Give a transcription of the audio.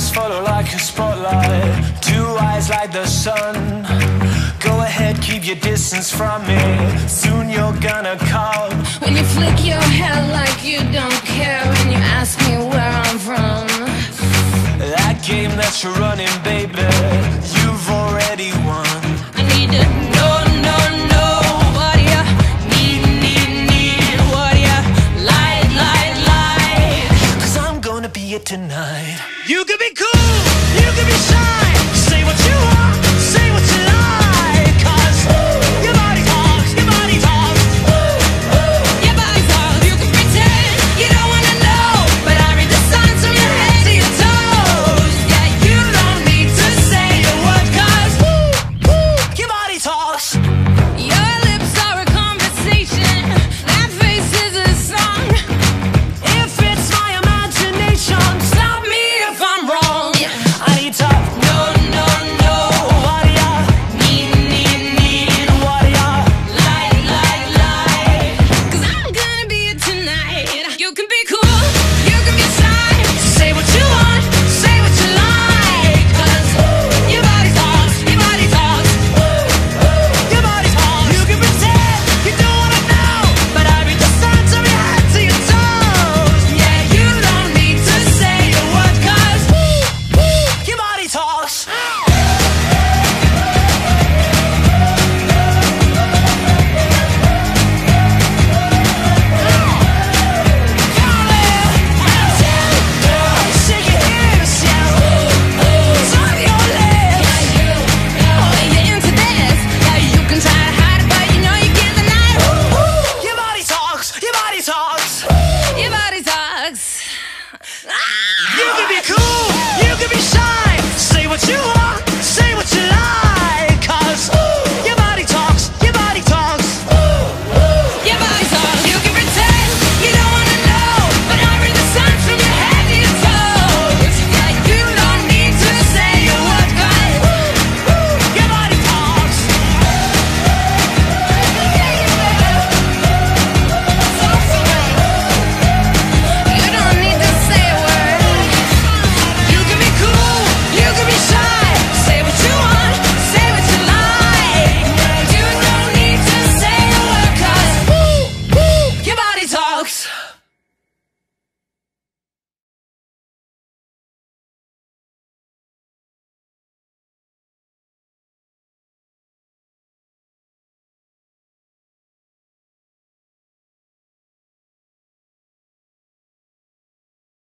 eyes follow like a spotlight. Two eyes like the sun. Go ahead, keep your distance from me. Soon you're gonna come. When you flick your hair like you don't care and you ask me where I'm from. That game that you're running, baby, tonight. You could be cool. You could be. cool.